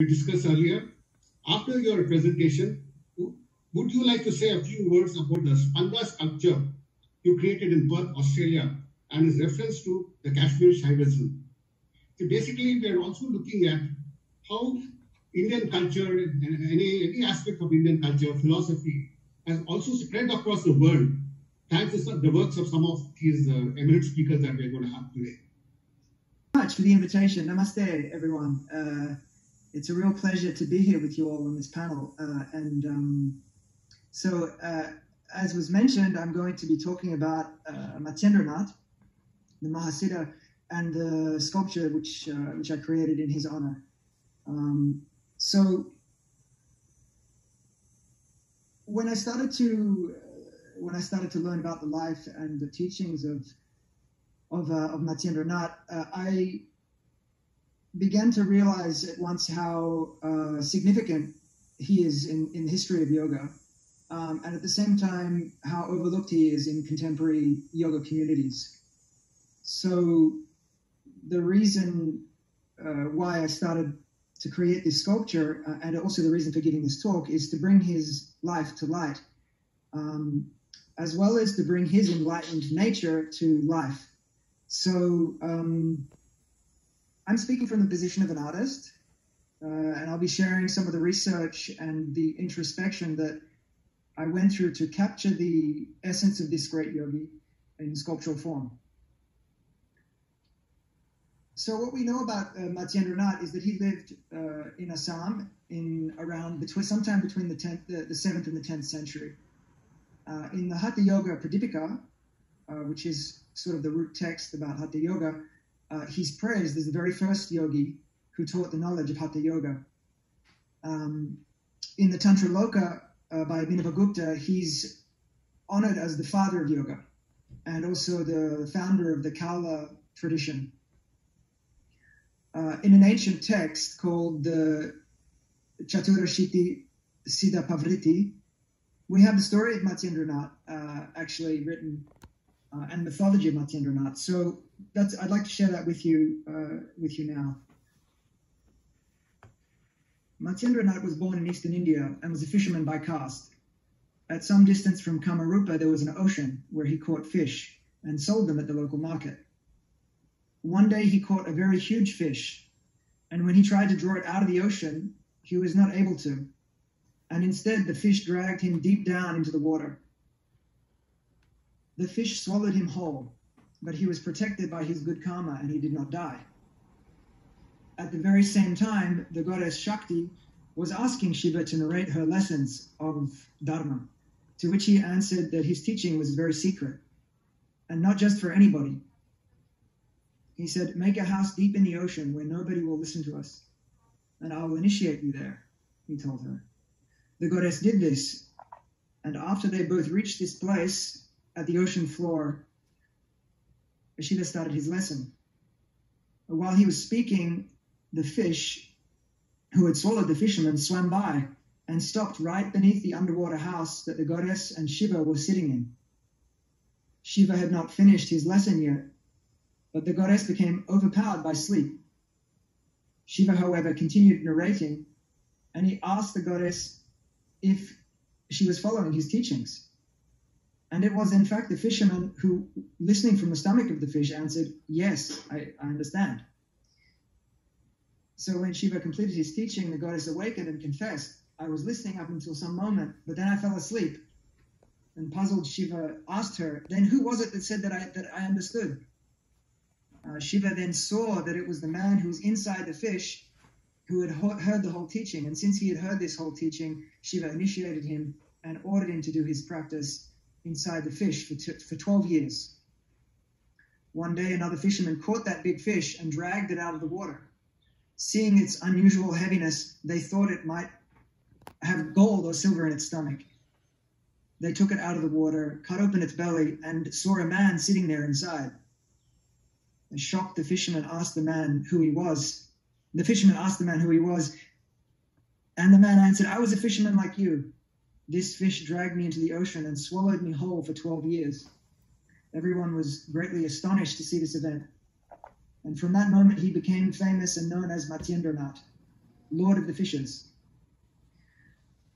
we discussed earlier. After your presentation, would you like to say a few words about the Spanda sculpture you created in Perth, Australia, and is reference to the Kashmir Shaivism? So basically, we are also looking at how Indian culture any, any aspect of Indian culture, philosophy, has also spread across the world thanks to the works of some of these uh, eminent speakers that we're going to have today. much for the invitation. Namaste, everyone. Uh, it's a real pleasure to be here with you all on this panel. Uh, and um, so, uh, as was mentioned, I'm going to be talking about uh, Nath, the Mahasiddha, and the sculpture which uh, which I created in his honor. Um, so, when I started to when I started to learn about the life and the teachings of of, uh, of uh, I began to realize at once how uh, significant he is in, in the history of yoga, um, and at the same time, how overlooked he is in contemporary yoga communities. So, the reason uh, why I started to create this sculpture, uh, and also the reason for giving this talk, is to bring his life to light, um, as well as to bring his enlightened nature to life. So, um, I'm speaking from the position of an artist, uh, and I'll be sharing some of the research and the introspection that I went through to capture the essence of this great yogi in sculptural form. So what we know about uh, Nath is that he lived uh, in Assam in around between sometime between the 10th, the, the 7th and the 10th century. Uh, in the Hatha Yoga Pradipika, uh, which is sort of the root text about Hatha Yoga, uh, he's praised as the very first yogi who taught the knowledge of Hatha Yoga. Um, in the Tantra Loka uh, by Abhinavagupta, he's honored as the father of yoga and also the founder of the Kaula tradition. Uh, in an ancient text called the Chaturashiti Siddha Pravritti, we have the story of Matsyendranath uh, actually written uh, and mythology of Matsyendranath. So that's I'd like to share that with you uh, with you now. Matsyendranath was born in eastern India and was a fisherman by caste. At some distance from Kamarupa, there was an ocean where he caught fish and sold them at the local market. One day he caught a very huge fish, and when he tried to draw it out of the ocean, he was not able to, and instead the fish dragged him deep down into the water. The fish swallowed him whole, but he was protected by his good karma and he did not die. At the very same time, the goddess Shakti was asking Shiva to narrate her lessons of Dharma, to which he answered that his teaching was very secret and not just for anybody. He said, Make a house deep in the ocean where nobody will listen to us, and I will initiate you there, he told her. The goddess did this, and after they both reached this place at the ocean floor, Shiva started his lesson. While he was speaking, the fish who had swallowed the fisherman swam by and stopped right beneath the underwater house that the goddess and Shiva were sitting in. Shiva had not finished his lesson yet, but the goddess became overpowered by sleep. Shiva, however, continued narrating, and he asked the goddess if she was following his teachings. And it was, in fact, the fisherman who, listening from the stomach of the fish, answered, Yes, I, I understand. So when Shiva completed his teaching, the goddess awakened and confessed, I was listening up until some moment, but then I fell asleep. And puzzled, Shiva asked her, Then who was it that said that I, that I understood? Uh, Shiva then saw that it was the man who was inside the fish who had heard the whole teaching. And since he had heard this whole teaching, Shiva initiated him and ordered him to do his practice inside the fish for, t- for 12 years. One day, another fisherman caught that big fish and dragged it out of the water. Seeing its unusual heaviness, they thought it might have gold or silver in its stomach. They took it out of the water, cut open its belly, and saw a man sitting there inside. And shocked, the fisherman asked the man who he was. The fisherman asked the man who he was, and the man answered, I was a fisherman like you. This fish dragged me into the ocean and swallowed me whole for 12 years. Everyone was greatly astonished to see this event. And from that moment, he became famous and known as Matsyendranath, Lord of the Fishes.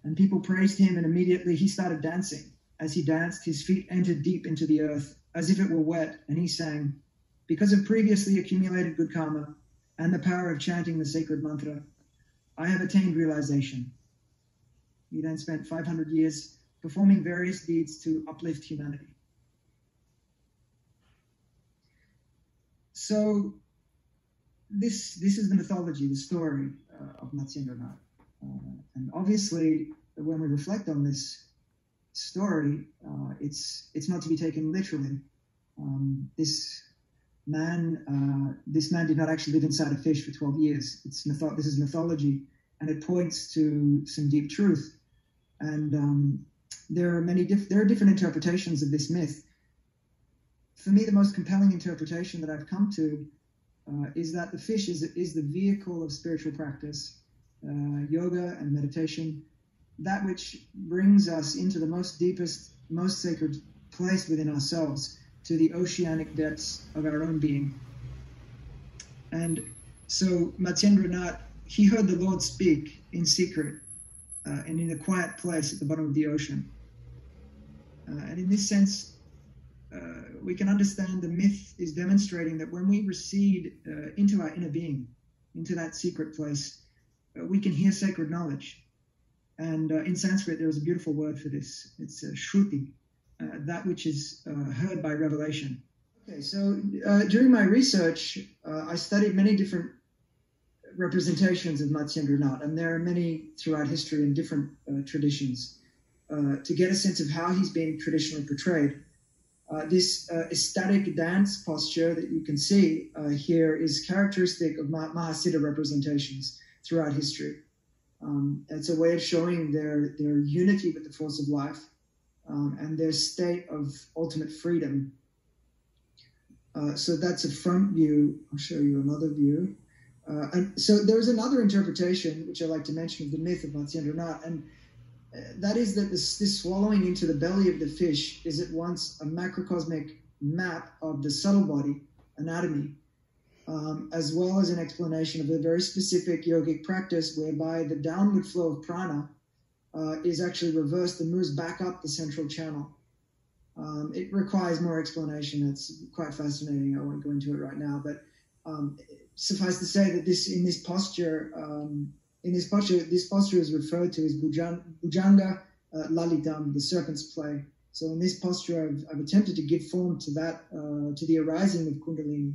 And people praised him, and immediately he started dancing. As he danced, his feet entered deep into the earth, as if it were wet, and he sang, Because of previously accumulated good karma and the power of chanting the sacred mantra, I have attained realization. He then spent 500 years performing various deeds to uplift humanity. So, this this is the mythology, the story uh, of Matsyendranath. Uh, and obviously, when we reflect on this story, uh, it's it's not to be taken literally. Um, this man uh, this man did not actually live inside a fish for 12 years. It's mytho- this is mythology, and it points to some deep truth. And um, there are many diff- there are different interpretations of this myth. For me, the most compelling interpretation that I've come to uh, is that the fish is is the vehicle of spiritual practice, uh, yoga and meditation, that which brings us into the most deepest, most sacred place within ourselves, to the oceanic depths of our own being. And so Nath, he heard the Lord speak in secret uh, and in a quiet place at the bottom of the ocean. Uh, and in this sense, uh, we can understand the myth is demonstrating that when we recede uh, into our inner being, into that secret place, uh, we can hear sacred knowledge. And uh, in Sanskrit, there is a beautiful word for this. It's shruti, that which is heard by revelation. Okay, so during my research, I studied many different representations of Nath, and there are many throughout history in different uh, traditions, uh, to get a sense of how he's been traditionally portrayed. Uh, this uh, ecstatic dance posture that you can see uh, here is characteristic of Mahasiddha representations throughout history. Um, it's a way of showing their, their unity with the force of life um, and their state of ultimate freedom. Uh, so that's a front view. I'll show you another view. Uh, so there's another interpretation, which I like to mention, of the myth of Matsyendranath, and that is that this, this swallowing into the belly of the fish is at once a macrocosmic map of the subtle body anatomy, um, as well as an explanation of a very specific yogic practice whereby the downward flow of prana uh, is actually reversed and moves back up the central channel. Um, it requires more explanation. It's quite fascinating. I won't go into it right now, but um, suffice to say that this in this posture um, in this posture, this posture is referred to as Bhujanga uh, Lalitam, the serpent's play. So in this posture, I've, I've attempted to give form to that, uh, to the arising of Kundalini,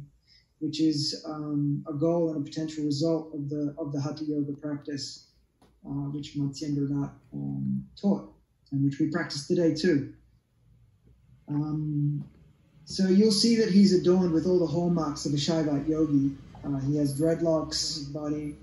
which is um, a goal and a potential result of the of the Hatha Yoga practice, uh, which Matsyendranath um, taught, and which we practice today too. Um, so you'll see that he's adorned with all the hallmarks of a Shaivite yogi. Uh, he has dreadlocks, body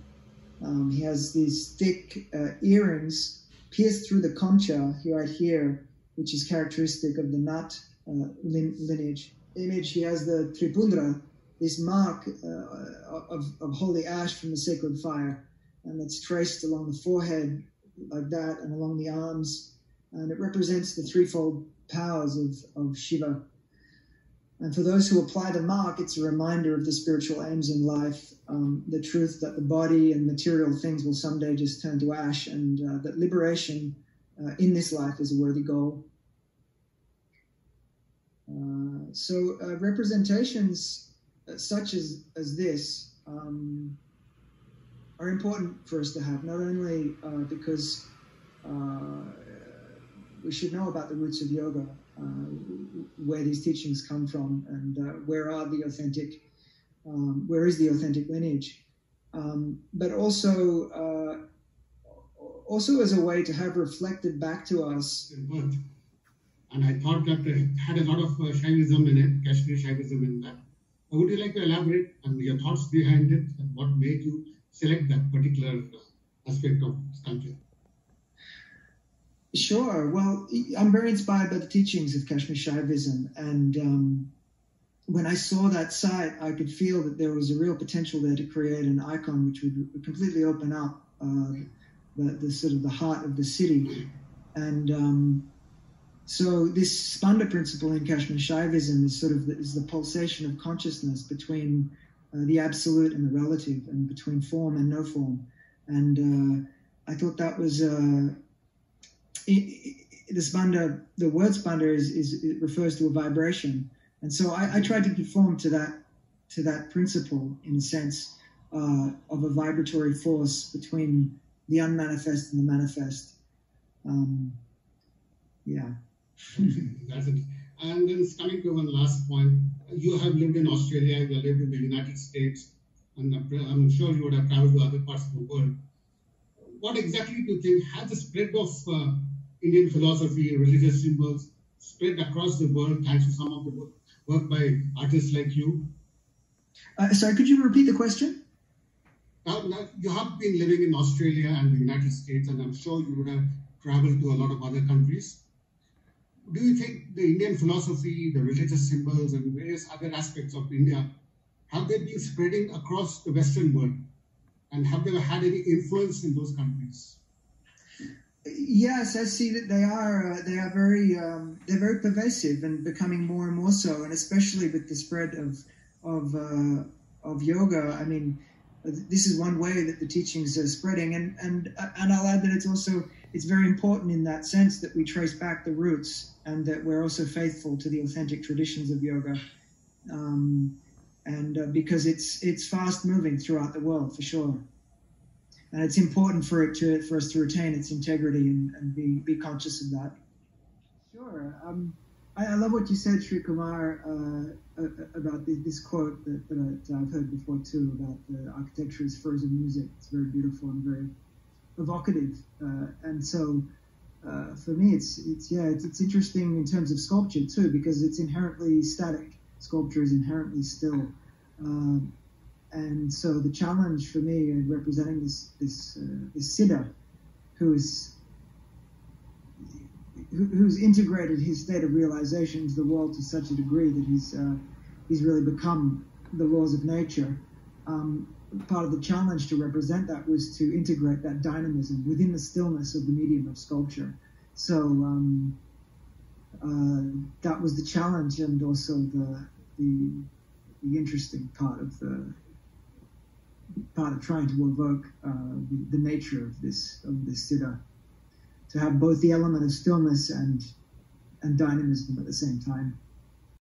um, he has these thick uh, earrings pierced through the concha right here, which is characteristic of the Nath uh, lineage. Image, he has the Tripundra, this mark uh, of, of holy ash from the sacred fire, and it's traced along the forehead like that and along the arms, and it represents the threefold powers of, of Shiva. And for those who apply the mark, it's a reminder of the spiritual aims in life, um, the truth that the body and material things will someday just turn to ash, and uh, that liberation uh, in this life is a worthy goal. Uh, so uh, representations uh, such as, as this um, are important for us to have, not only uh, because we should know about the roots of yoga, uh, where these teachings come from and uh, where are the authentic, um, where is the authentic lineage, um, but also uh, also as a way to have reflected back to us. And I thought that it had a lot of uh, Shaivism in it, Kashmir Shaivism in that. Uh, would you like to elaborate on your thoughts behind it and what made you select that particular aspect of sculpture? Sure. Well, I'm very inspired by the teachings of Kashmir Shaivism. And um, when I saw that site, I could feel that there was a real potential there to create an icon which would completely open up uh, the, the, sort of the heart of the city. And um, so this Spanda principle in Kashmir Shaivism is sort of the, is the pulsation of consciousness between uh, the absolute and the relative and between form and no form. and uh, I thought that was uh, it, the spanda. The word spanda is, is it refers to a vibration, and so I, I tried to conform to that to that principle in a sense uh, of a vibratory force between the unmanifest and the manifest. Um, yeah. That's it. And then coming to one last point, you have lived in Australia, you have lived in the United States, and I'm sure you would have traveled to other parts of the world. What exactly do you think has the spread of uh, Indian philosophy, religious symbols spread across the world thanks to some of the work, work by artists like you? Uh, sorry, could you repeat the question? Now, now, you have been living in Australia and the United States, and I'm sure you would have traveled to a lot of other countries. Do you think the Indian philosophy, the religious symbols, and various other aspects of India have they been spreading across the Western world? And have they had any influence in those countries? Yes, I see that they are. Uh, they are very. Um, they're very pervasive and becoming more and more so, and especially with the spread of of uh, of yoga. I mean, this is one way that the teachings are spreading, and and and I'll add that it's also it's very important in that sense that we trace back the roots and that we're also faithful to the authentic traditions of yoga, um, and uh, because it's it's fast moving throughout the world for sure, and it's important for it to for us to retain its integrity and, and be be conscious of that. Sure. Um, I, I, love what you said, Sri Kumar, uh, about this, this quote that, that, I've heard before too about the architecture is frozen music. It's very beautiful and very evocative. Uh, and so, uh, for me, it's it's yeah, it's, it's interesting in terms of sculpture too because it's inherently static. Sculpture is inherently still. Um, and so the challenge for me in representing this this uh, this siddha, who is who's integrated his state of realization into the world to such a degree that he's uh, he's really become the laws of nature. Um, part of the challenge to represent that was to integrate that dynamism within the stillness of the medium of sculpture. So um, uh, that was the challenge, and also the, the the interesting part of the part of trying to evoke uh, the, the, nature of this of this siddha to have both the element of stillness and and dynamism at the same time.